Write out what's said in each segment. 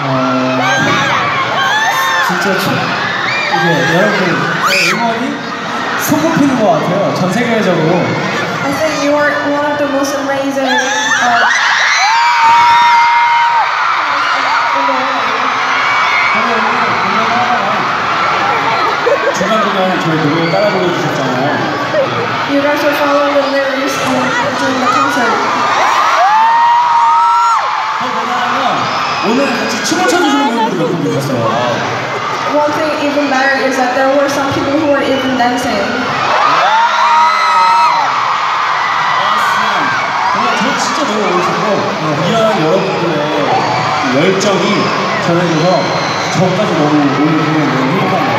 어, 진짜 참, 이게 여러분 응원이 손꼽히는 것 같아요. 전 세계적으로. I think you are one of the most amazing. Uh, 중간중간 저희 노래 따라 불러주셨잖아요. you guys are following the lyrics 오늘 같이 춤을 춰주시는 분들이 몇분 계셨어요. One thing even better is that there were some people who were even dancing. 정말 저 진짜 너무 멋있고 이런 여러분들의 열정이 전해져서 저까지 너무 오늘 너무 같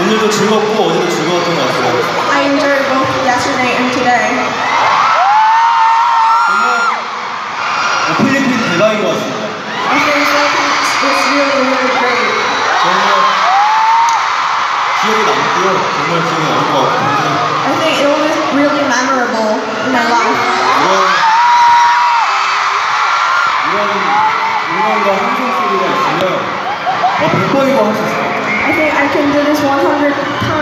오늘도 즐겁고 어제도 즐거웠던 것 같아요. I enjoyed both yesterday and today. 정말 어, 필리핀 대박인 것 같습니다. I think Philippines is really, really great. 정말 기억에 남고요. 정말 기억에 남을 것 같고 I think it was really memorable in my life. 이런 이런 응원과 함성 소리가 있으면 어, 100번이고 할수 있을 것 같아요. I can do this 100 times.